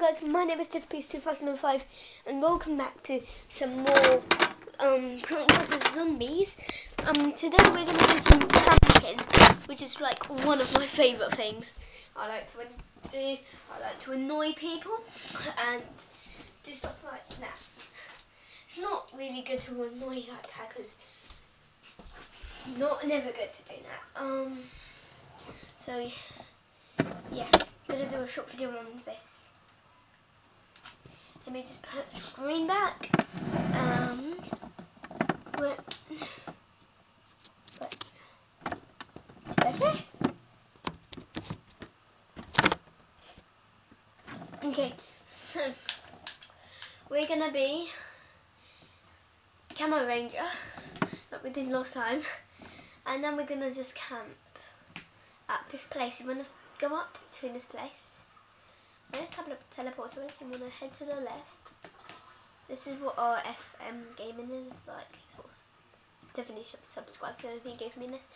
guys, my name is DiffPeace2005 and welcome back to some more um, Plant vs Zombies. Um, today we're going to do some which is like one of my favourite things. I like to do, I like to annoy people and do stuff like that. It's not really good to annoy like hackers. Not never good to do that. Um, so yeah, gonna do a short video on this. Let me just put the screen back. And better. Okay, so we're gonna be Camo Ranger, like we did last time, and then we're gonna just camp at this place. You wanna go up between this place Have a teleporter is. You want to head to the left. This is what our FM gaming is like. Definitely should subscribe to him if he gave me this.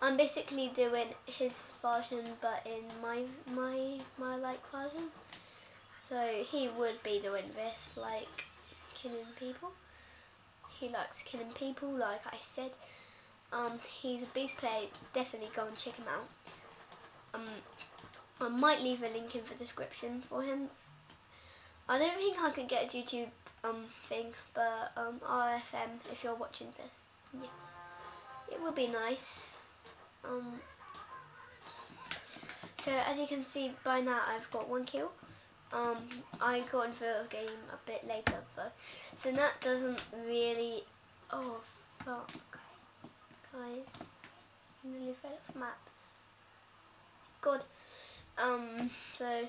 I'm basically doing his version, but in my my my like version. So he would be doing this, like killing people. He likes killing people, like I said. Um, he's a beast player. Definitely go and check him out. Um, I might leave a link in the description for him. I don't think I can get a YouTube um thing, but um RFM if you're watching this, yeah, it would be nice. Um, so as you can see by now, I've got one kill. Um, I got into the game a bit later, but so that doesn't really. Oh fuck, guys, nearly fell off map. God. Um, so,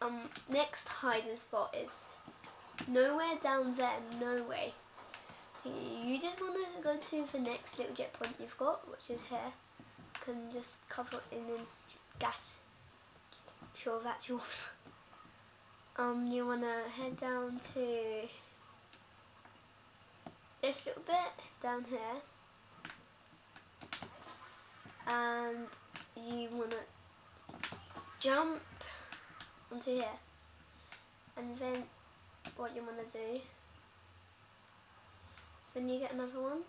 um, next hiding spot is nowhere down there, no way. So you just want to go to the next little jet point you've got, which is here. You can just cover it in gas. Just sure that's yours. Um, you want to head down to this little bit down here and you want to jump onto here and then what you want to do is when you get another one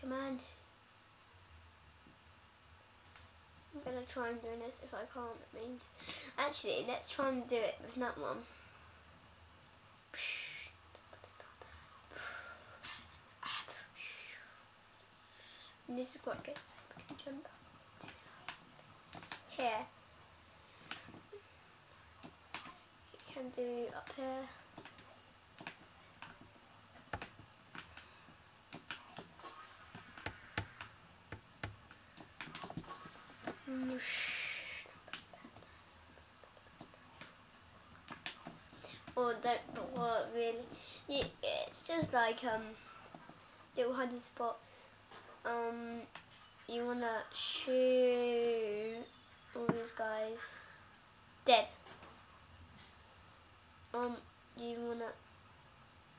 come on. I'm going to try and do this if I can't it means actually let's try and do it with that one And this is we can jump here. You can do up here. Or don't, what really, it's just like um, little hiding spot um, you wanna shoot all these guys dead. Um, you wanna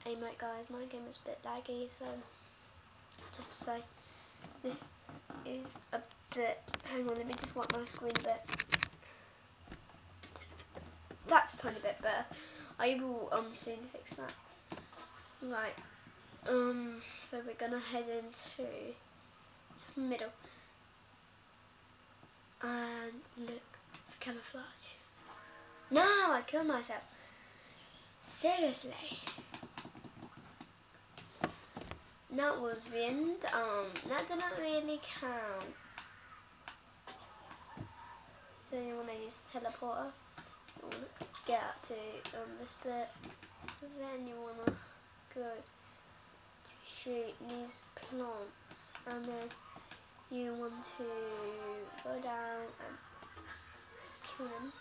aim at guys. My game is a bit laggy, so just to say, this is a bit. Hang on, let me just wipe my screen a bit. That's a tiny bit better. I will um soon fix that. Right. Um. So we're gonna head into middle. And look for camouflage. No, I killed myself. Seriously. That was wind. Um, that didn't really count. So you want to use the teleporter. You want to get out to um, this bit. Then you want to go to shoot these plants. And then you want to go down and kill them.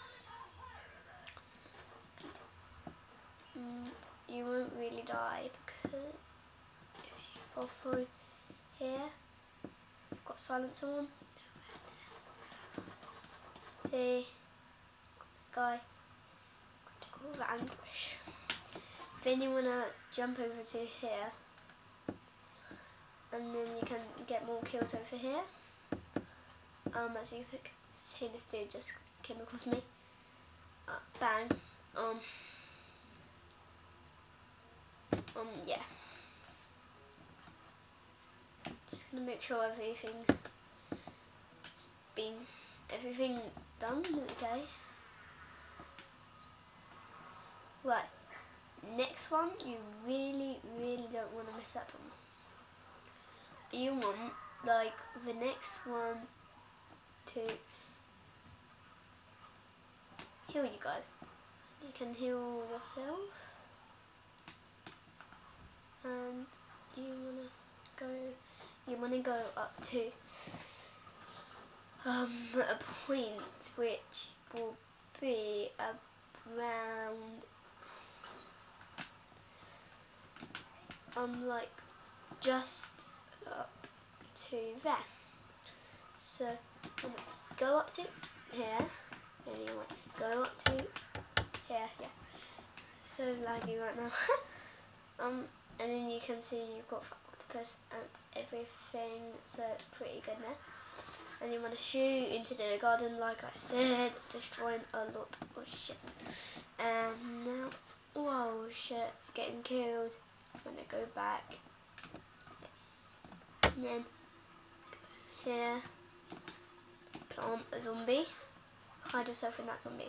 And you won't really die because if you fall through here, I've got silencer on. See, guy, critical anguish. Then you wanna jump over to here and then you can get more kills over here um, as you can see, this dude just came across me. Uh, bang. Um. Um. Yeah. Just gonna make sure everything's been everything done. Okay. Right. Next one, you really, really don't want to mess up on. You want like the next one to heal you guys. You can heal yourself and you wanna go you wanna go up to um, a point which will be around um like just up to there. So I'm gonna go up to here want go up to here, yeah. So laggy right now. um and then you can see you've got octopus and everything, so it's pretty good now. And you want to shoot into the garden, like I said, destroying a lot of shit. And now, whoa, shit, getting killed. I'm gonna go back. And then here, plant a zombie. Hide yourself in that zombie.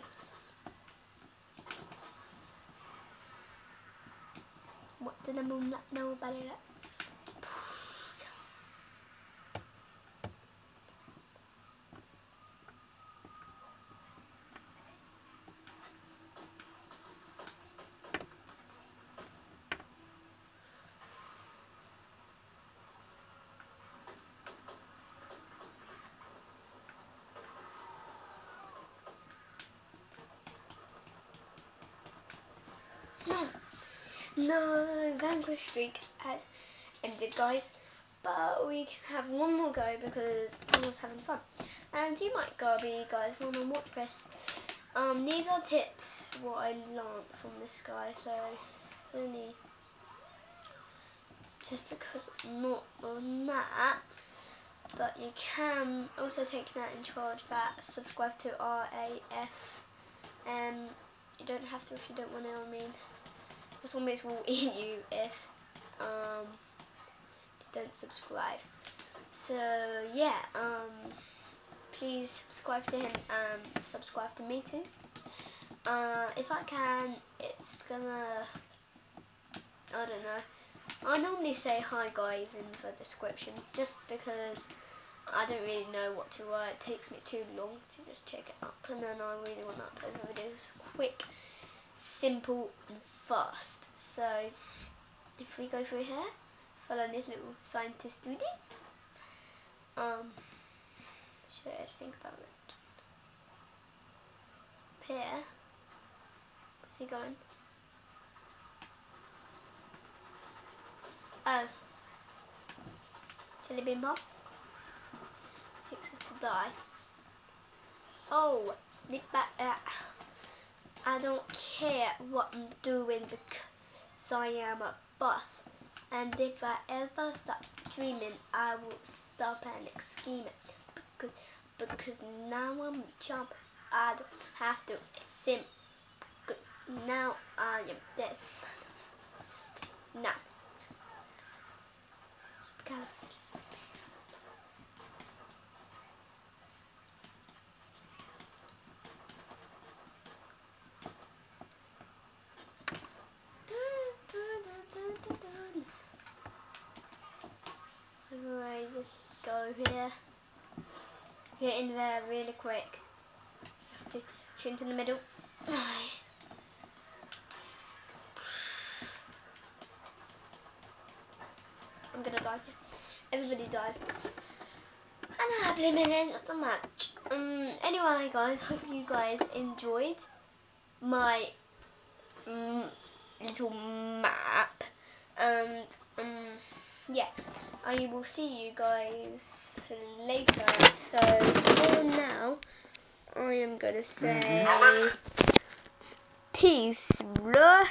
What did the moon know about it? No, Vanquish streak has ended, guys. But we can have one more go because I was having fun. And you might go be, guys, want to watch this. Um, these are tips what I learned from this guy. So only just because not on that. But you can also take that in charge that subscribe to RAF. Um, you don't have to if you don't want to, I mean zombies will eat you if um, you don't subscribe. So yeah, um, please subscribe to him and subscribe to me too. Uh, if I can, it's gonna, I don't know. I normally say hi guys in the description just because I don't really know what to write. It takes me too long to just check it up and then I really want to upload the videos quick simple and fast. So if we go through here, follow this little scientist duty. Um, should I think about it? Here, where's he going? Oh, Jelly Bean Bomb takes us to die. Oh, sneak back. Uh, I don't care what I'm doing because I am a boss. And if I ever stop dreaming, I will stop and scheming. Because, because now I'm a jump, I don't have to sim. Now I am dead. Now. Right, just go here. Get in there really quick. You have to shoot into the middle. I'm gonna die. Everybody dies. And happily ends the match. Um, anyway, guys, hope you guys enjoyed my um, little map. And um, yeah, I will see you guys later. So for now, I am gonna mm-hmm. say peace, bro.